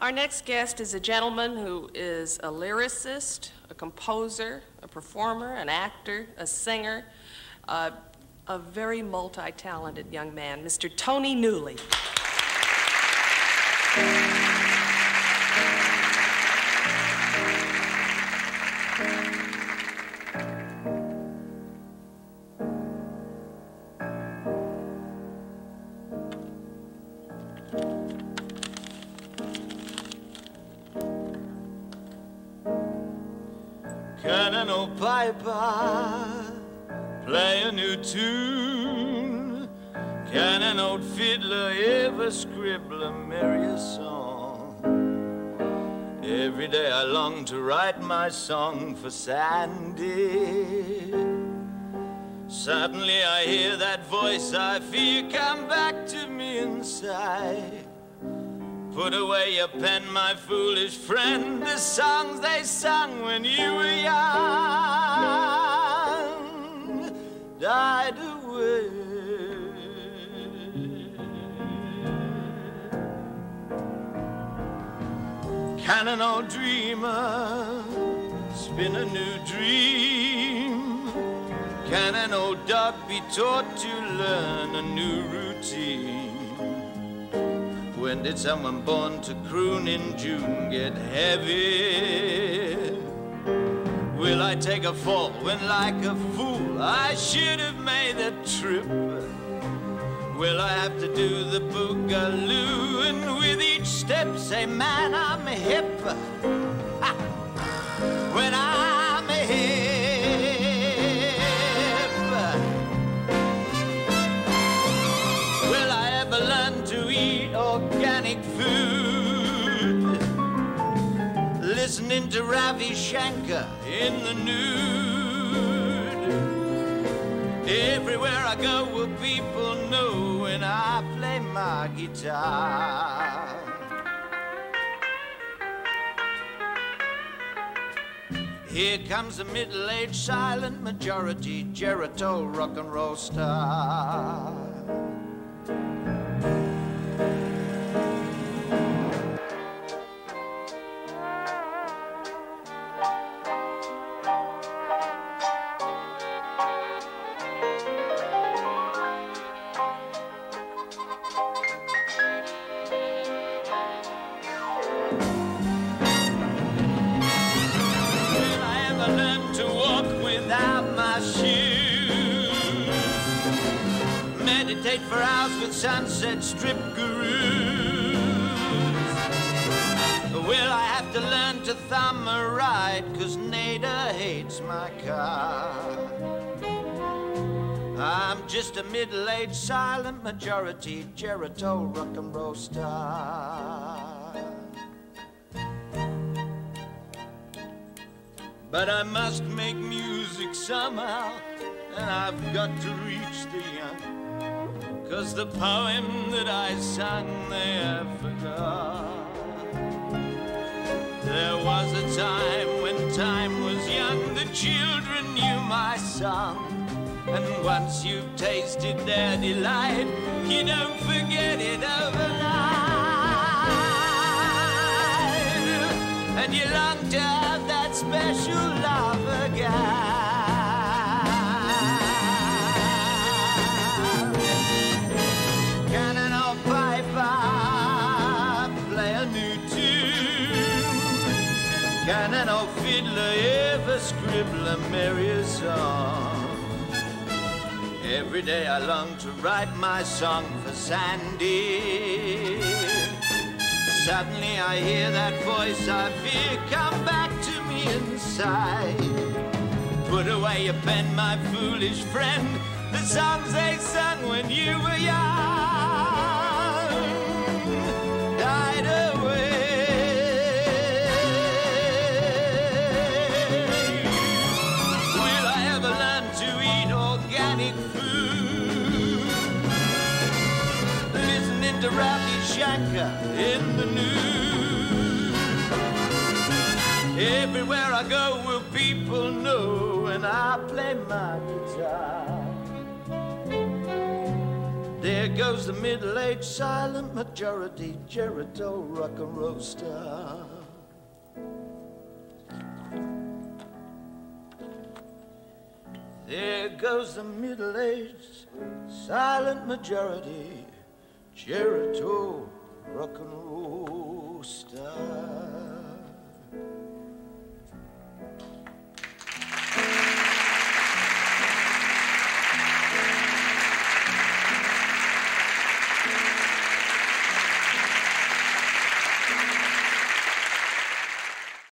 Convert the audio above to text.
Our next guest is a gentleman who is a lyricist, a composer, a performer, an actor, a singer, uh, a very multi talented young man, Mr. Tony Newley. Can an old piper play a new tune? Can an old fiddler ever scribble a merrier song? Every day I long to write my song for Sandy. Suddenly I hear that voice I feel come back to me inside. Put away your pen, my foolish friend. The songs they sung when you were young died away. Can an old dreamer spin a new dream? Can an old dog be taught to learn a new routine? When did someone born to croon in June get heavy? Will I take a fall when, like a fool, I should have made the trip? Will I have to do the boogaloo and with each step say, man, I'm hip? Ha! When I'm organic food? Listening to Ravi Shankar in the nude. Everywhere I go, will people know when I play my guitar? Here comes a middle-aged silent majority Geritol rock and roll star. Meditate for hours with sunset strip gurus? Will I have to learn to thumb a ride? Cause Nada hates my car. I'm just a middle-aged silent majority Geritol rock and roll star. But I must make music somehow, and I've got to reach the young. Cause the poem that I sang they have forgot. There was a time when time was young, the children knew my song. And once you've tasted their delight, you don't forget it overnight. And you long to have that special love Can an old fiddler ever scribble a merrier song? Every day I long to write my song for Sandy. Suddenly I hear that voice I fear come back to me inside. Put away your pen, my foolish friend. The songs they sung when you were young to Ravi Shankar in the news. Everywhere I go, will people know when I play my guitar? There goes the middle-aged silent majority, Geritol rock and roll star. There goes the middle-aged silent majority, Geritol rock and roll star.